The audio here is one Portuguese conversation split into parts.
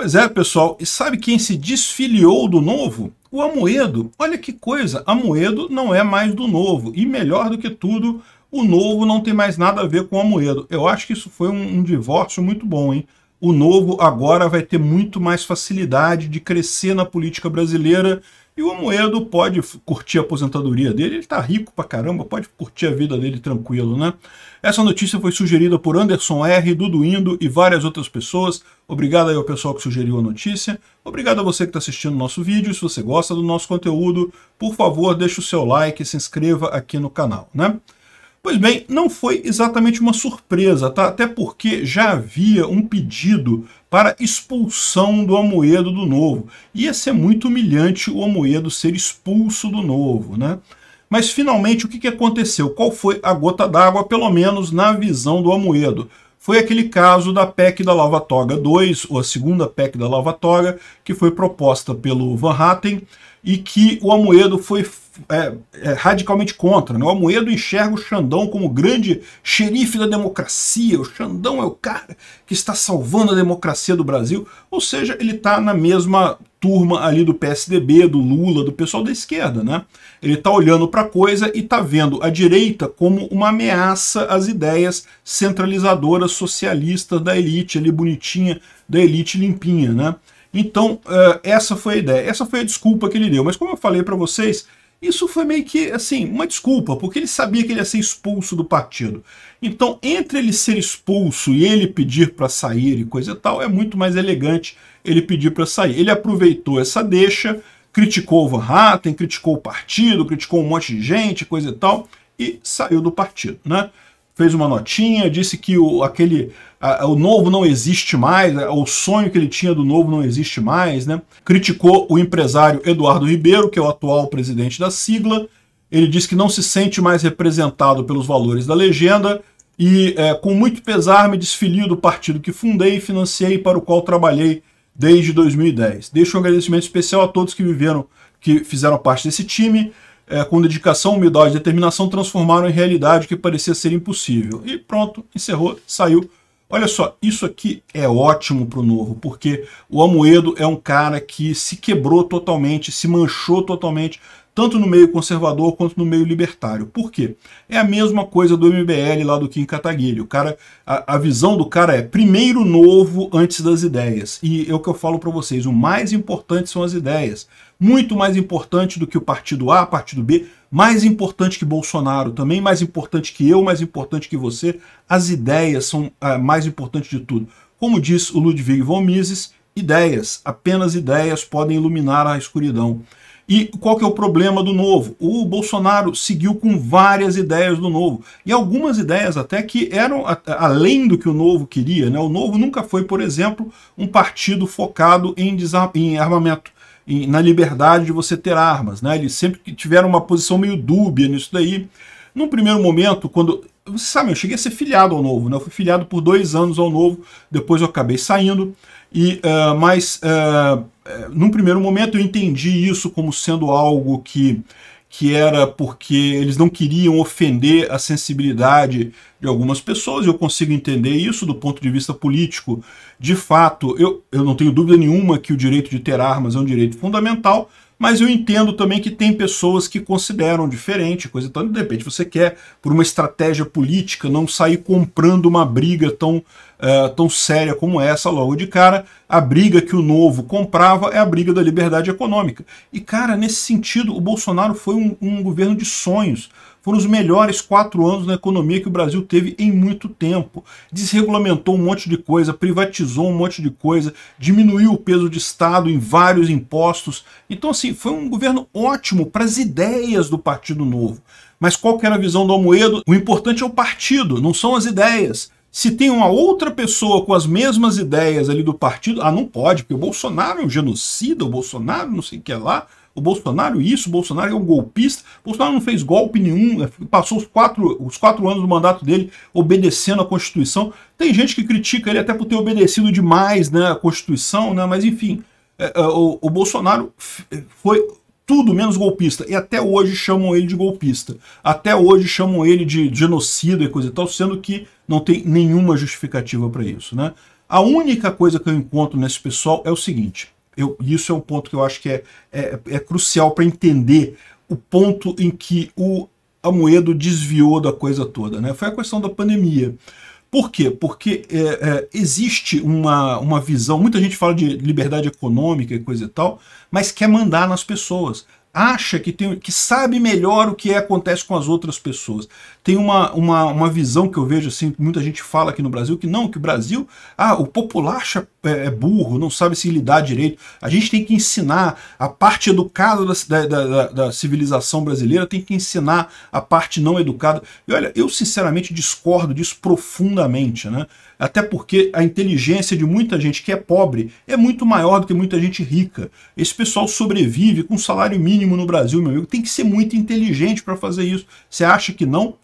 Pois é, pessoal, e sabe quem se desfiliou do novo? O Amoedo. Olha que coisa, Amoedo não é mais do novo. E melhor do que tudo, o novo não tem mais nada a ver com o Amoedo. Eu acho que isso foi um, um divórcio muito bom, hein? O novo agora vai ter muito mais facilidade de crescer na política brasileira e o Amoedo pode curtir a aposentadoria dele, ele tá rico pra caramba, pode curtir a vida dele tranquilo, né? Essa notícia foi sugerida por Anderson R, Dudu Indo e várias outras pessoas. Obrigado aí ao pessoal que sugeriu a notícia. Obrigado a você que está assistindo o nosso vídeo. Se você gosta do nosso conteúdo, por favor, deixe o seu like e se inscreva aqui no canal, né? Pois bem, não foi exatamente uma surpresa, tá? Até porque já havia um pedido para expulsão do Amoedo do Novo. Ia ser muito humilhante o Amoedo ser expulso do Novo, né? Mas finalmente o que, que aconteceu? Qual foi a gota d'água, pelo menos na visão do Amoedo? Foi aquele caso da PEC da Lava Toga 2, ou a segunda PEC da Lava Toga, que foi proposta pelo Van Hatten e que o Amoedo foi é, é, radicalmente contra. Né? O Amoedo enxerga o Xandão como grande xerife da democracia. O Xandão é o cara que está salvando a democracia do Brasil. Ou seja, ele está na mesma turma ali do PSDB, do Lula, do pessoal da esquerda. Né? Ele está olhando para a coisa e está vendo a direita como uma ameaça às ideias centralizadoras socialistas da elite ali bonitinha, da elite limpinha. Né? Então, uh, essa foi a ideia. Essa foi a desculpa que ele deu. Mas como eu falei para vocês, isso foi meio que, assim, uma desculpa, porque ele sabia que ele ia ser expulso do partido. Então, entre ele ser expulso e ele pedir para sair e coisa e tal, é muito mais elegante ele pedir para sair. Ele aproveitou essa deixa, criticou o Van Hatten, criticou o partido, criticou um monte de gente, coisa e tal, e saiu do partido, né? Fez uma notinha, disse que o, aquele o novo não existe mais, o sonho que ele tinha do novo não existe mais, né? Criticou o empresário Eduardo Ribeiro, que é o atual presidente da sigla. Ele disse que não se sente mais representado pelos valores da legenda e, é, com muito pesar, me desfilio do partido que fundei e financiei para o qual trabalhei desde 2010. Deixo um agradecimento especial a todos que viveram, que fizeram parte desse time, é, com dedicação, humildade e determinação, transformaram em realidade o que parecia ser impossível. E pronto, encerrou, saiu Olha só, isso aqui é ótimo para o Novo, porque o Amoedo é um cara que se quebrou totalmente, se manchou totalmente, tanto no meio conservador quanto no meio libertário. Por quê? É a mesma coisa do MBL lá do Kim Kataguiri. O cara, a, a visão do cara é primeiro novo antes das ideias. E é o que eu falo para vocês, o mais importante são as ideias. Muito mais importante do que o partido A, partido B, mais importante que Bolsonaro, também mais importante que eu, mais importante que você, as ideias são uh, mais importantes de tudo. Como diz o Ludwig von Mises, ideias, apenas ideias podem iluminar a escuridão. E qual que é o problema do novo? O Bolsonaro seguiu com várias ideias do novo. E algumas ideias até que eram além do que o novo queria. Né? O novo nunca foi, por exemplo, um partido focado em, em armamento na liberdade de você ter armas. Né? Eles sempre tiveram uma posição meio dúbia nisso daí. Num primeiro momento, quando. Você sabe, eu cheguei a ser filiado ao Novo, né? Eu fui filiado por dois anos ao Novo, depois eu acabei saindo. E, uh, mas, uh, num primeiro momento, eu entendi isso como sendo algo que que era porque eles não queriam ofender a sensibilidade de algumas pessoas, eu consigo entender isso do ponto de vista político. De fato, eu, eu não tenho dúvida nenhuma que o direito de ter armas é um direito fundamental, mas eu entendo também que tem pessoas que consideram diferente, coisa então de repente você quer, por uma estratégia política, não sair comprando uma briga tão, uh, tão séria como essa logo de cara. A briga que o novo comprava é a briga da liberdade econômica. E, cara, nesse sentido, o Bolsonaro foi um, um governo de sonhos foram os melhores quatro anos na economia que o Brasil teve em muito tempo. Desregulamentou um monte de coisa, privatizou um monte de coisa, diminuiu o peso de Estado em vários impostos. Então, assim, foi um governo ótimo para as ideias do Partido Novo. Mas qual que era a visão do Almoedo? O importante é o partido, não são as ideias. Se tem uma outra pessoa com as mesmas ideias ali do partido, ah, não pode, porque o Bolsonaro é um genocida, o Bolsonaro não sei o que lá o Bolsonaro isso, o Bolsonaro é um golpista. O Bolsonaro não fez golpe nenhum, é, passou os quatro, os quatro anos do mandato dele obedecendo à Constituição. Tem gente que critica ele até por ter obedecido demais né, à Constituição, né, mas enfim, é, é, o, o Bolsonaro foi tudo menos golpista. E até hoje chamam ele de golpista. Até hoje chamam ele de genocida e coisa e tal, sendo que não tem nenhuma justificativa para isso. Né? A única coisa que eu encontro nesse pessoal é o seguinte, eu, isso é um ponto que eu acho que é, é, é crucial para entender o ponto em que o Amoedo desviou da coisa toda, né? Foi a questão da pandemia. Por quê? Porque é, é, existe uma, uma visão, muita gente fala de liberdade econômica e coisa e tal, mas quer mandar nas pessoas acha que, tem, que sabe melhor o que é, acontece com as outras pessoas. Tem uma, uma, uma visão que eu vejo, assim, muita gente fala aqui no Brasil, que não, que o Brasil, ah, o populacha é, é burro, não sabe se lidar direito. A gente tem que ensinar a parte educada da, da, da, da civilização brasileira, tem que ensinar a parte não educada. E olha, eu sinceramente discordo disso profundamente, né? Até porque a inteligência de muita gente que é pobre é muito maior do que muita gente rica. Esse pessoal sobrevive com salário mínimo no Brasil, meu amigo. Tem que ser muito inteligente para fazer isso. Você acha que não?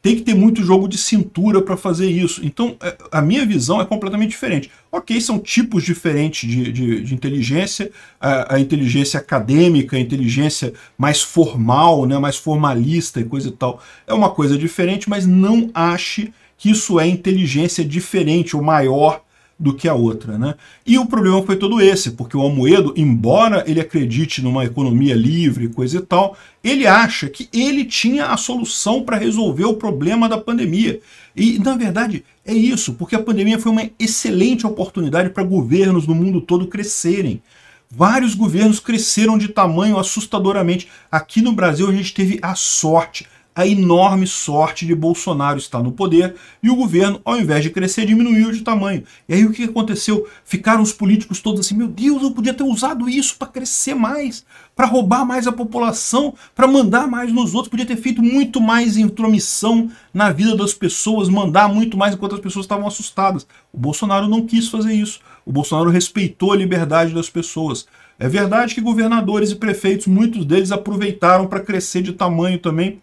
Tem que ter muito jogo de cintura para fazer isso. Então, é, a minha visão é completamente diferente. Ok, são tipos diferentes de, de, de inteligência, a, a, inteligência acadêmica, a inteligência mais formal, né, mais formalista e coisa e tal, é uma coisa diferente, mas não ache que isso é inteligência diferente ou maior do que a outra. Né? E o problema foi todo esse, porque o Almoedo, embora ele acredite numa economia livre, coisa e tal, ele acha que ele tinha a solução para resolver o problema da pandemia. E, na verdade, é isso, porque a pandemia foi uma excelente oportunidade para governos no mundo todo crescerem. Vários governos cresceram de tamanho assustadoramente. Aqui no Brasil a gente teve a sorte, a enorme sorte de Bolsonaro estar no poder e o governo, ao invés de crescer, diminuiu de tamanho. E aí o que aconteceu? Ficaram os políticos todos assim, meu Deus, eu podia ter usado isso para crescer mais, para roubar mais a população, para mandar mais nos outros, podia ter feito muito mais intromissão na vida das pessoas, mandar muito mais enquanto as pessoas estavam assustadas. O Bolsonaro não quis fazer isso. O Bolsonaro respeitou a liberdade das pessoas. É verdade que governadores e prefeitos, muitos deles aproveitaram para crescer de tamanho também,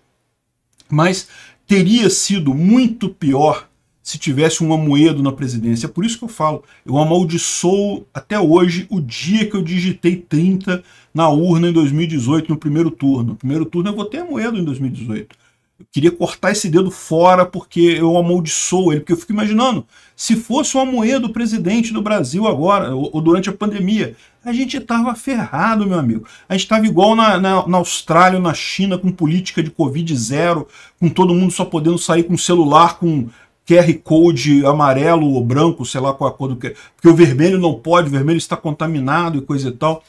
mas teria sido muito pior se tivesse um Amoedo na presidência. É por isso que eu falo, eu amaldiçoo até hoje o dia que eu digitei 30 na urna em 2018, no primeiro turno. No primeiro turno eu votei Amoedo em 2018. Eu queria cortar esse dedo fora porque eu amaldiçoo ele, porque eu fico imaginando, se fosse o Amoedo presidente do Brasil agora, ou, ou durante a pandemia, a gente estava ferrado, meu amigo. A gente estava igual na, na, na, Austrália, na China, com política de Covid zero, com todo mundo só podendo sair com celular com QR Code amarelo ou branco, sei lá qual a cor do que. Porque o vermelho não pode, o vermelho está contaminado e coisa e tal.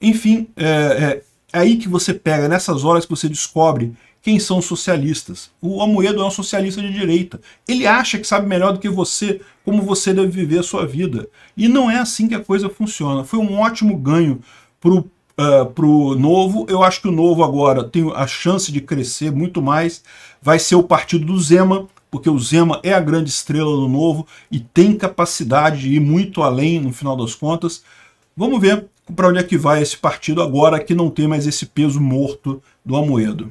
Enfim, é, é, é aí que você pega, nessas horas que você descobre quem são socialistas. O Amoedo é um socialista de direita. Ele acha que sabe melhor do que você como você deve viver a sua vida. E não é assim que a coisa funciona. Foi um ótimo ganho para o uh, pro Novo. Eu acho que o Novo agora tem a chance de crescer muito mais. Vai ser o partido do Zema, porque o Zema é a grande estrela do Novo e tem capacidade de ir muito além no final das contas. Vamos ver para onde é que vai esse partido agora que não tem mais esse peso morto do Amoedo.